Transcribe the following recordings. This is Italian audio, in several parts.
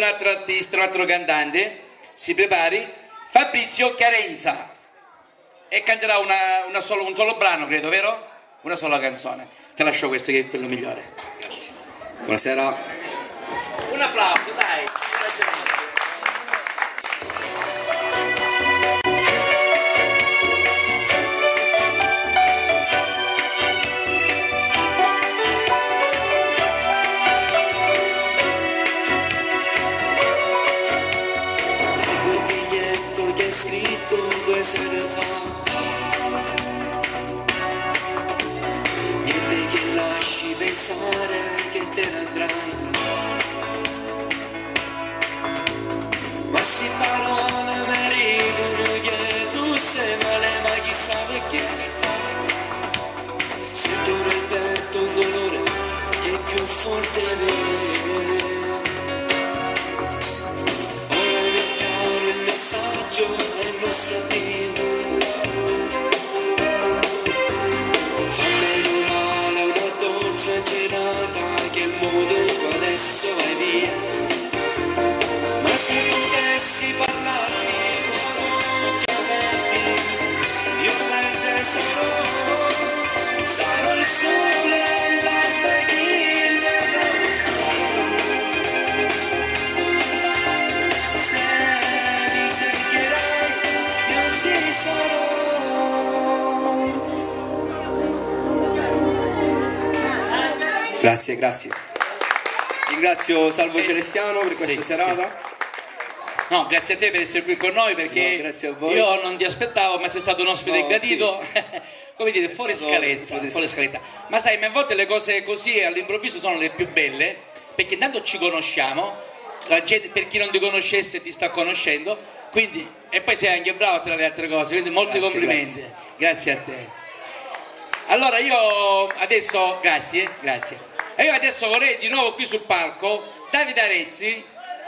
un altro artista, un altro cantante, si prepari, Fabrizio Chiarenza. E canterà una, una solo, un solo brano, credo, vero? Una sola canzone. Ti lascio questo che è quello migliore. Grazie. Buonasera. Un applauso, dai. Meno male una doccia gelata che muoio adesso vai via Grazie, grazie. Ringrazio Salvo Celestiano per Sì, questa sì. serata. No, grazie a te per essere qui con noi perché No, grazie io non ti aspettavo, ma sei stato un ospite No, gradito, come dire, fuori scaletta, fuori scaletta. Ma sai, ma a volte le cose così all'improvviso sono le più belle, perché intanto ci conosciamo, gente, per chi non ti conoscesse ti sta conoscendo, quindi, e poi sei anche bravo tra le altre cose, quindi molti Grazie, complimenti. Grazie. a te. Allora io adesso, grazie, grazie. E io adesso vorrei di nuovo qui sul palco Davide Arezzi,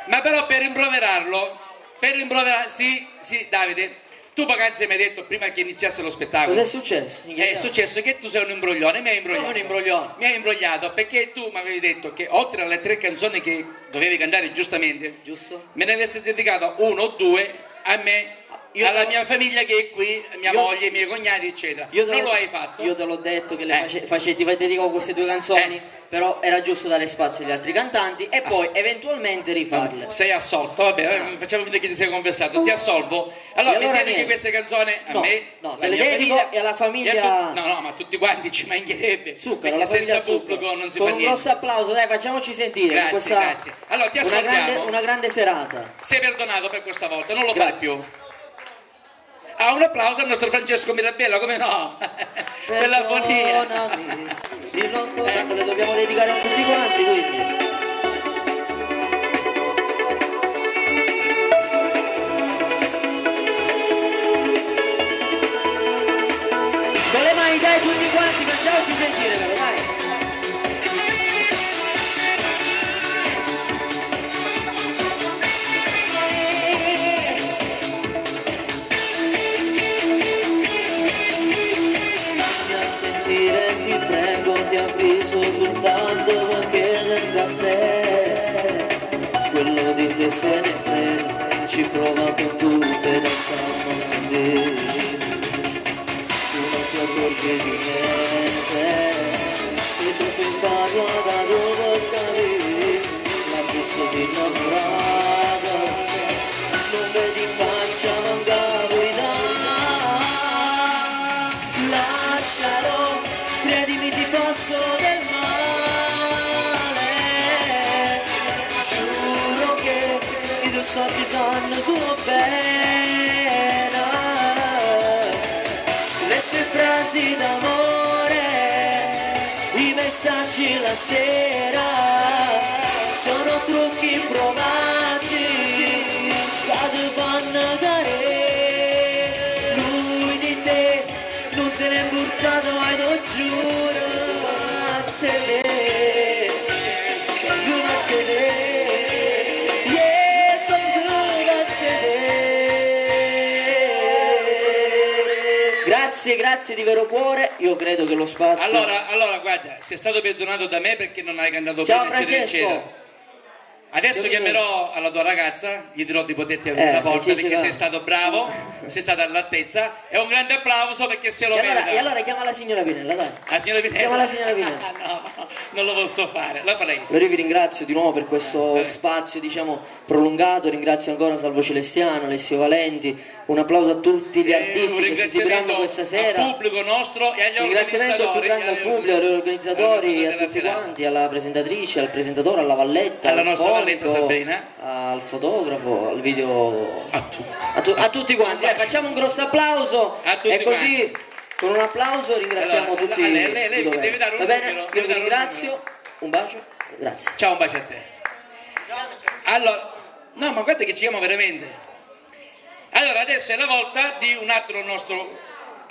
ma però per rimproverarlo, per rimproverare, sì, sì, Davide, tu poc'anzi mi hai detto prima che iniziasse lo spettacolo. Cos'è successo? È successo che tu sei un imbroglione, mi hai imbrogliato. Non un imbroglione. Mi hai imbrogliato perché tu mi avevi detto che oltre alle tre canzoni che dovevi cantare giustamente, Giusto? me ne avresti dedicato uno o due a me, Io alla mia famiglia che è qui, mia Io- moglie, i miei cognati, eccetera. Io non lo hai fatto? Io te l'ho detto che le Eh. face, face- ti dedico queste due canzoni, Eh. però era giusto dare spazio agli altri cantanti e poi eventualmente rifarle. Sei assolto, vabbè, eh, facciamo finta che ti sei confessato, ti assolvo. Allora, allora mi dedichi niente. queste canzoni a No, me, no, te le dedico famiglia, e alla famiglia- e tu- No, no, ma tutti quanti ci mancherebbe. Zucchero, la senza Zucchero. pubblico non si Con fa un niente. grosso applauso, dai, facciamoci sentire. Grazie, questa- grazie. Allora, ti una ascoltiamo. grande, una grande serata. Sei perdonato per questa volta, non lo fai più. Ah, un applauso al nostro Francesco Mirabella, come no? per la fonia. Dillo ancora, tanto le dobbiamo dedicare a tutti quanti, quindi. Con le mani dai tutti quanti, facciamoci sentire però, che venga a te. Quello di te se ne frega, ci prova con tutte le stanno a sentire. Tu non ti accorgi di niente, troppo in barba da dove capire. L'abisso si innamorava, non vedi faccia manca i tuoi soldi sanno solo bene. Le sue frasi d'amore I messaggi la sera Sono trucchi provati Che ti fanno cadere Lui di te non se n'è buttato mai lo giuro Grazie Grazie, grazie di vero cuore Io credo che lo spazio Allora, allora, guarda, sei stato perdonato da me perché non hai cantato Ciao Francesco. Adesso chiamerò alla tua ragazza, gli dirò di poterti aprire Eh, la porta perché sei stato bravo, sei stato all'altezza e un grande applauso perché se lo E allora, merita. e allora chiama la signora Pinella, dai. La signora Pinella. Chiama la signora Pinella. No, non lo posso fare, lo farei. Allora io vi ringrazio di nuovo per questo Eh. spazio diciamo prolungato, ringrazio ancora Salvo Celestiano, Alessio Valenti, un applauso a tutti gli Eh, artisti che si esibiranno questa sera. al pubblico nostro e agli Un ringraziamento più grande al pubblico, agli organizzatori, a tutti quanti, alla presentatrice, al presentatore, alla Valletta, Alla al nostra Valletta Sabrina. al fotografo, al video A tutti. a, tu- a tutti quanti. Dai, facciamo un grosso applauso A tutti e così con un applauso ringraziamo Allora, tutti. lei- lei- lei i doveri. deve dare un Va bene? numero, Io vi dare un ringrazio. Un bacio. Grazie. Ciao, un bacio a te. Allora, no, ma guarda che ci chiamo veramente. Allora, adesso è la volta di un altro nostro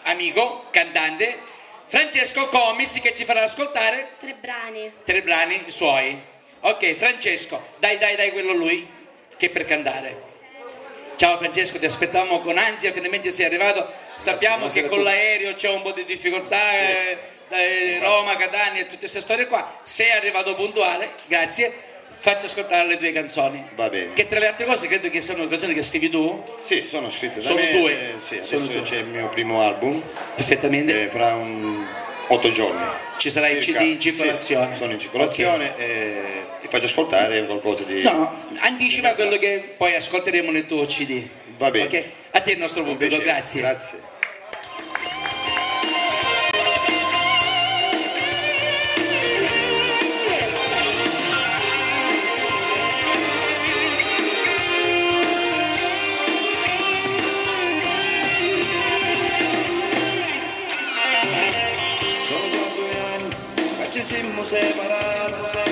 amico, cantante, Francesco Comis, che ci farà ascoltare Tre brani. tre brani suoi. Ok, Francesco, dai, dai, dai, quello lui, che per cantare. Ciao Francesco, ti aspettavamo con ansia, finalmente sei arrivato. Sappiamo che buonasera a con l'aereo c'è un po' di difficoltà, eh, eh, Roma, Catania e tutte queste storie qua. Sei arrivato puntuale, grazie. Faccio ascoltare le tue canzoni. Va bene. Che tra le altre cose credo che siano canzoni che scrivi tu, Sì, sono scritte da Sono me. due. eh, sì, Sono adesso due. c'è il mio primo album, perfettamente. fra un otto giorni. Ci sarà il. CD in circolazione. Sì, sono in circolazione e vi faccio ascoltare qualcosa di... No, no, anticipa quello che poi ascolteremo nel tuo CD. Va bene. Ok? A te il nostro pubblico, grazie. Grazie. Separati,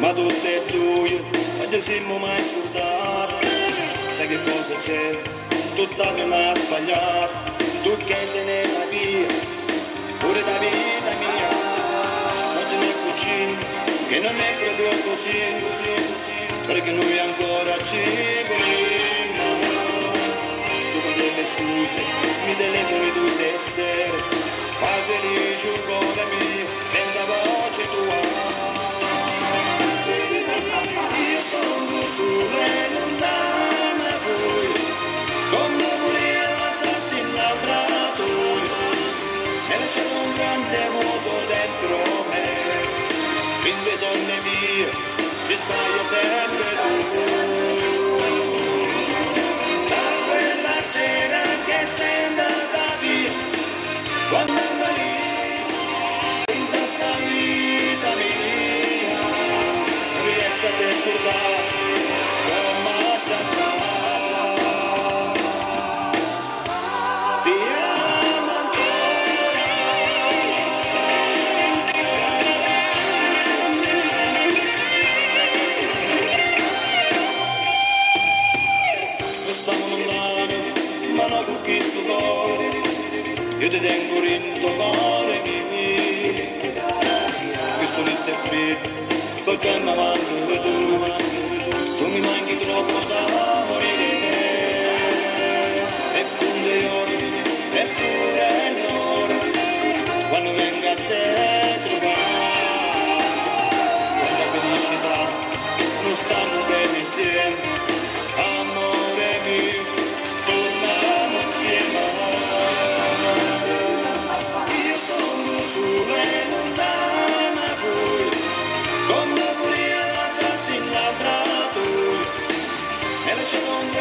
ma tutte e due non ci siamo mai scordati. Sai che cosa c'è? Tutta mi ha sbagliato, tu che te ne via, pure da vita mia. Non ce n'è cucina, che non è proprio così, perché noi ancora ci vogliamo. Tu con delle scuse mi telefoni tutte le sere Un cuore mio senza voce tua. Io sono solo e lontana da voi Come morire non sa stillato E lasciato un grande dentro me Finché sono mie ci stai sempre tu riesco a te perché mi manchi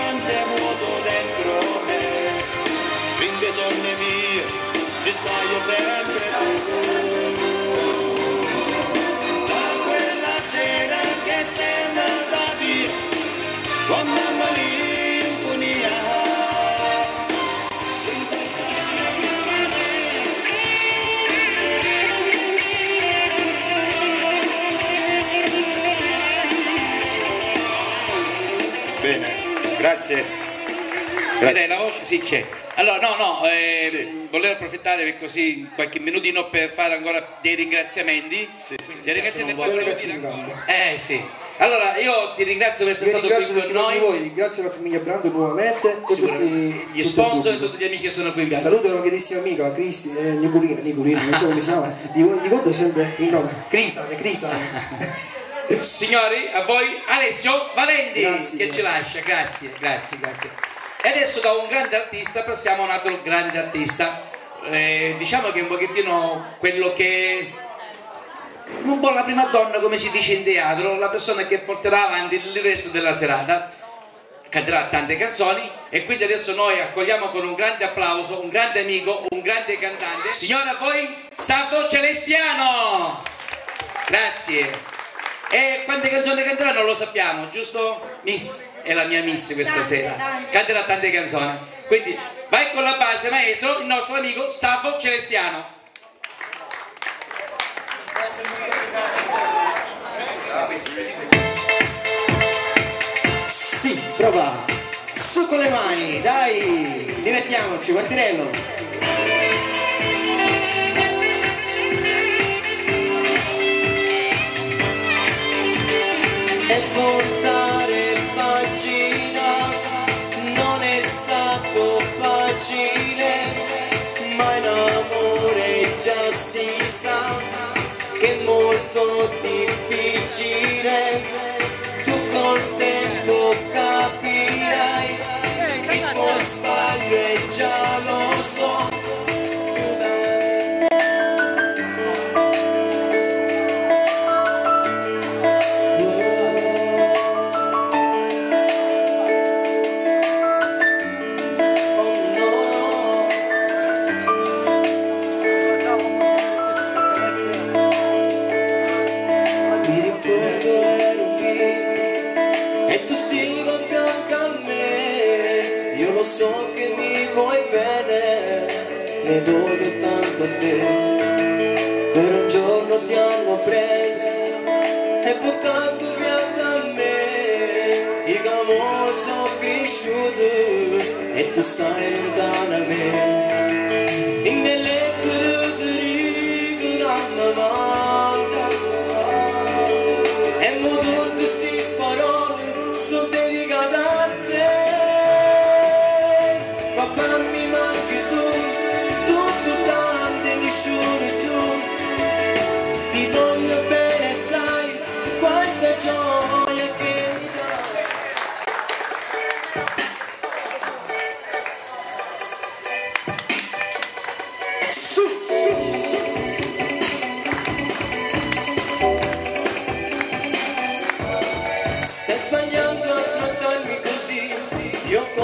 grande vuoto dentro me. Finché sono mie ci stai sempre tu. Da quella sera che sei andata via quando malinconia grazie. Vedrai la voce? Sì, c'è. Allora, no, no, eh, Sì. volevo approfittare per così qualche minutino per fare ancora dei ringraziamenti. Dei ringraziamenti dire in ancora. gamba. Eh sì. Allora, io ti ringrazio per essere Io stato qui con noi. voi, ringrazio la famiglia Brando nuovamente e tutti. Gli sponsor e tutti gli amici che sono qui in piazza. Saluto una carissima amica, Cristi, eh, Nicolina, Nicolina, non so come si chiama, di, di sempre il nome, Crisane, Crisane. Signori, a voi Alessio Valenti Grazie, che ci grazie. lascia, grazie, grazie, grazie. E adesso da un grande artista passiamo a un altro grande artista. Eh, diciamo che è un pochettino quello che un po' la prima donna come si dice in teatro, la persona che porterà avanti il resto della serata, canterà tante canzoni e quindi adesso noi accogliamo con un grande applauso un grande amico, un grande cantante. Signora a voi, Salvo Celestiano! Grazie. E quante canzoni canterà non lo sappiamo, giusto? Miss è la mia miss questa Tante, sera. tante. Canterà tante canzoni. Quindi vai con la base, maestro, il nostro amico Salvo Celestiano. Sì, prova. Su con le mani, dai. Divertiamoci, quartirello. Si sa che è molto difficile. Tu col me. Io lo so che mi vuoi bene, ne voglio tanto a te. Per un giorno ti hanno preso e portato via da me. Il amore sono cresciuto e tu stai lontano a me.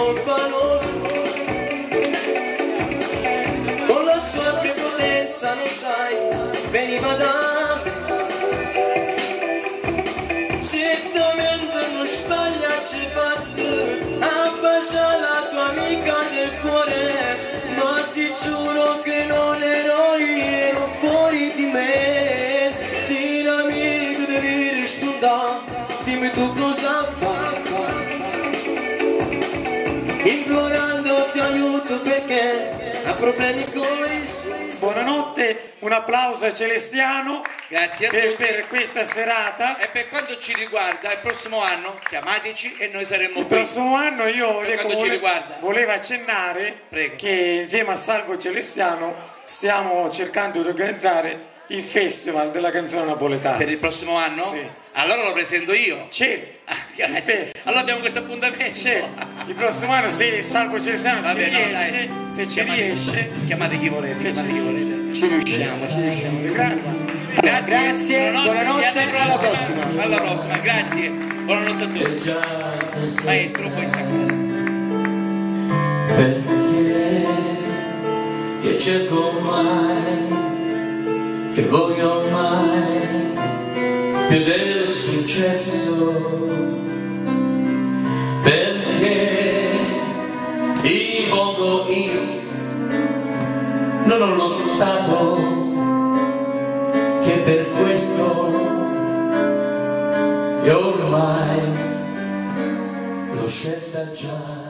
Non Con la sua prepotenza, lo sai, veniva da me. Certamente non sbagliarci fatto A baciare la tua amica del cuore Ma ti giuro che non ero io, fuori di me problemi con i suoi Buonanotte, un applauso a Celestiano Grazie a per, tutti. per questa serata. E per quanto ci riguarda, il prossimo anno chiamateci e noi saremo Il qui. prossimo anno io ecco, vole- volevo accennare Prego. che insieme a Salvo Celestiano stiamo cercando di organizzare il festival della canzone napoletana. Per il prossimo anno? Sì. Allora lo presento io. Certo, Ah, grazie. Allora abbiamo questo appuntamento. certo. Il prossimo anno se Salvo Celestiano Vabbè, ci no, riesce, dai. se ci Chiamate- riesce, Chiamate chi volete, Se chiamate ci- chi volete. Ci riusciamo, ci riusciamo grazie. Grazie, Grazie, buonanotte, e alla prossima. Alla prossima, grazie. Buonanotte a tutti. Maestro, poi sta qua. Perché che cerco mai, che voglio mai più del successo. Perché in fondo io non ho lottato che per questo e ormai l'ho scelta già.